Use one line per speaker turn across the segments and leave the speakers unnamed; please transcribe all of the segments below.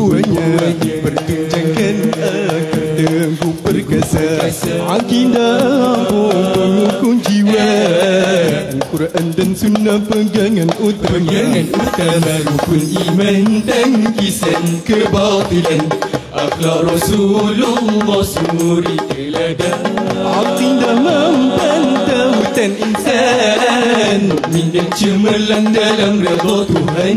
merimbun buahnya Bertunjangkan akar teguh perkasa Akidah pengukun jiwa. Al-Quran dan sunnah pegangan utama. Pegangan utama. Rukun iman dan kisan kebatilan. Akhlak Rasulullah suri teladan Akidah membantah hutan insan. Mukmin dan cemerlang dalam redha Tuhan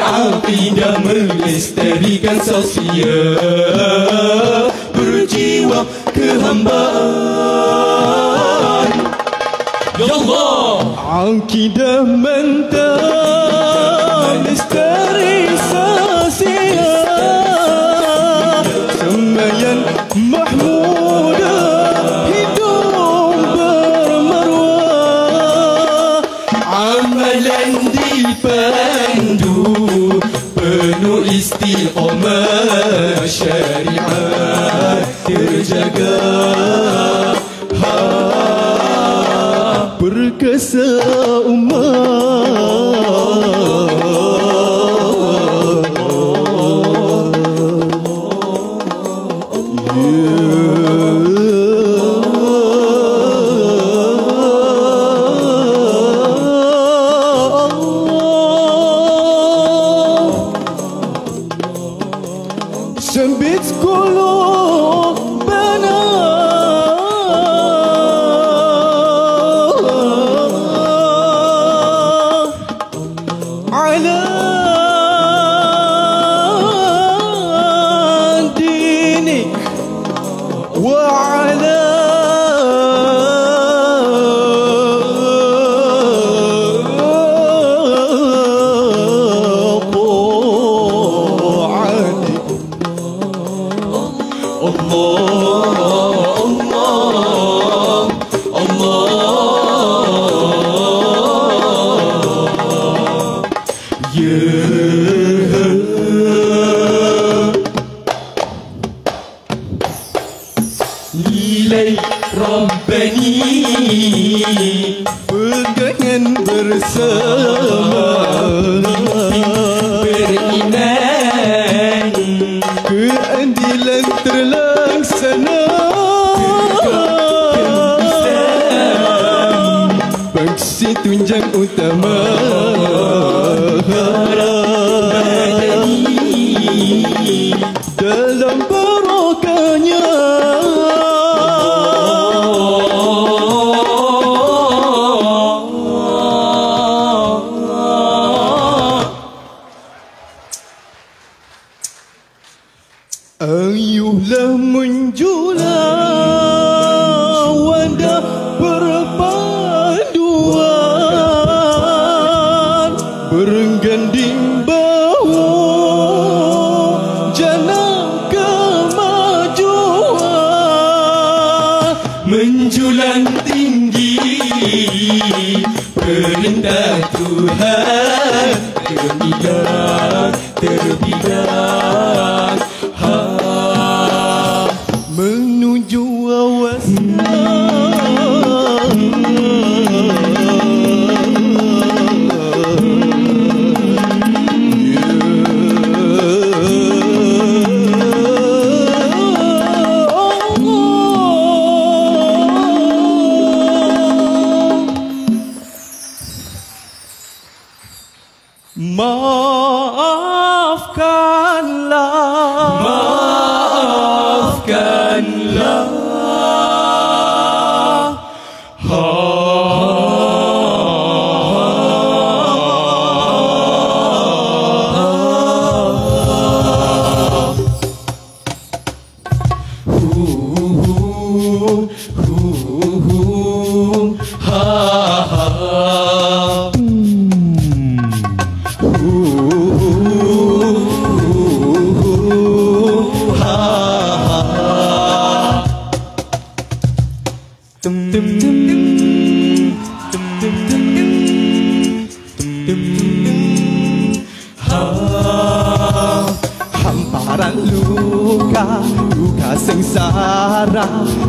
Keutuhan akidah melestarikan sosial. Berjiwa kehambaan. Ya Allah. Akidah mantap Rabbani Pegangan bersama. Beriman Keadilan terlaksana. Bangsa tunjang utama. Dalam barokahnya Ayuhlah menjula wadah perpaduan. Berganding bahu jana kemajuan. Menjulang tinggi perintah Tuhan. Terbidak, terbidak luka, luka sengsara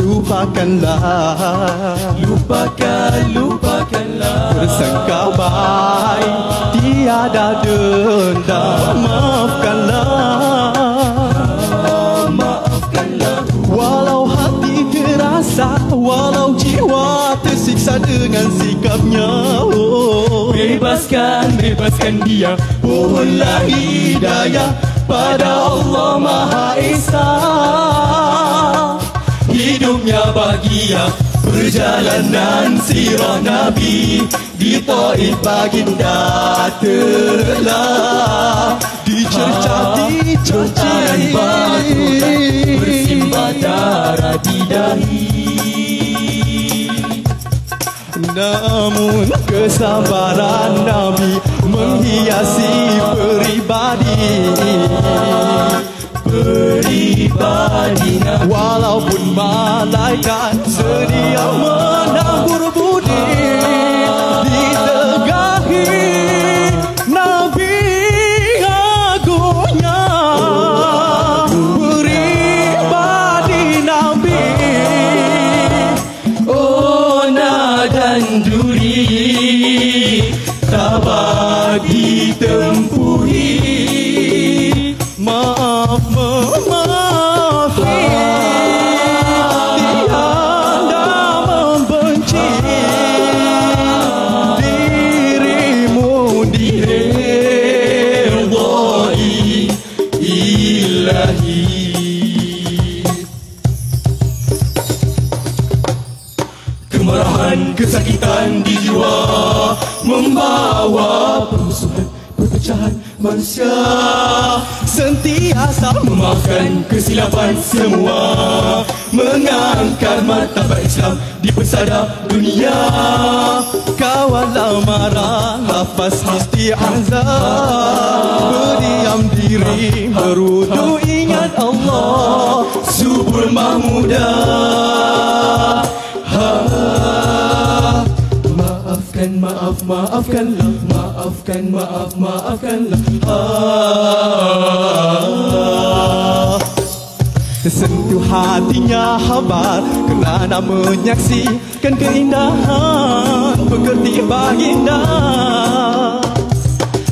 Lupakanlah. Lupakan, lupakanlah. Bersangka baik, tiada dendam Maafkanlah. Maafkanlah Walau hati terasa, walau jiwa tersiksa dengan sikapnya oh. Bebaskan, bebaskan dia. Mohonlah hidayah pada Allah Maha Esa. Hidupnya bahagia Perjalanan sirah Nabi. Di Taif baginda telah Dicerca, dicerca Bersimbah darah di dahi namun kesabaran Nabi menghiasi peribadi. Peribadi Nabi. Walaupun malaikat sedia Kemarahan, kesakitan di jiwa Membawa perusuhan, perpecahan manusia. Sentiasa memaafkan kesilapan semua Mengangkat martabat Islam di pesada dunia. Kawallah marah, lafaz isti'azah Berdiam diri, berudu ingat Allah Subur Mahmudah maaf, maafkanlah Maafkan, maaf, maafkanlah. Ha, Tersentuh hatinya habar Kerana menyaksikan keindahan Pekerti baginda.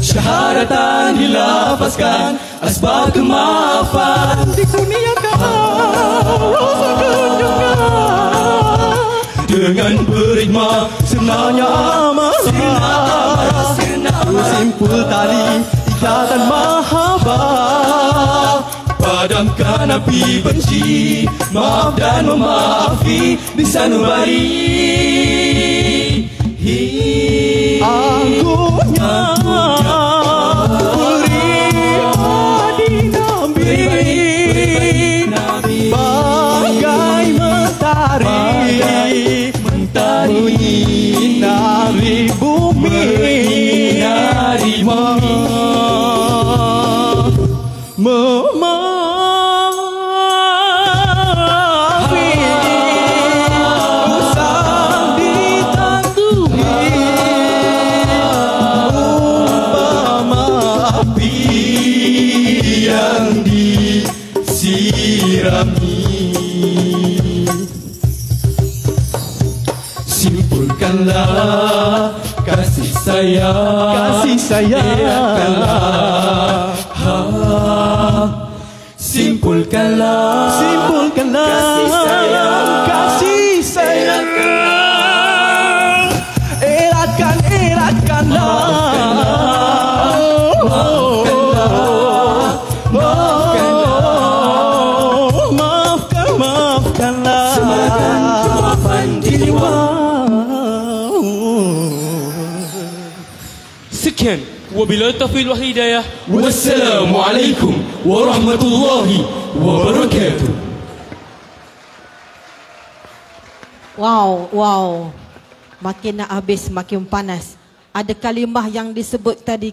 Syahadatan dilafazkan Asbab kemaafan. Kunjungan dengan berikmah sebenarnya amarah Padamkan api benci. Maaf dan memaafi Di sanubari Agungnya Pribadi disirami Simpulkanlah kasih sayang
Kasih sayang.
Ha, Simpulkanlah
Simpulkanlah
Kasih sayang.
Kasih sayang Eratkan
Sekian Wabillahi taufiq wal hidayah
Wassalamualaikum warahmatullahi wabarakatuh
Wow, wow. Makin nak habis makin panas. Ada kalimah yang disebut tadi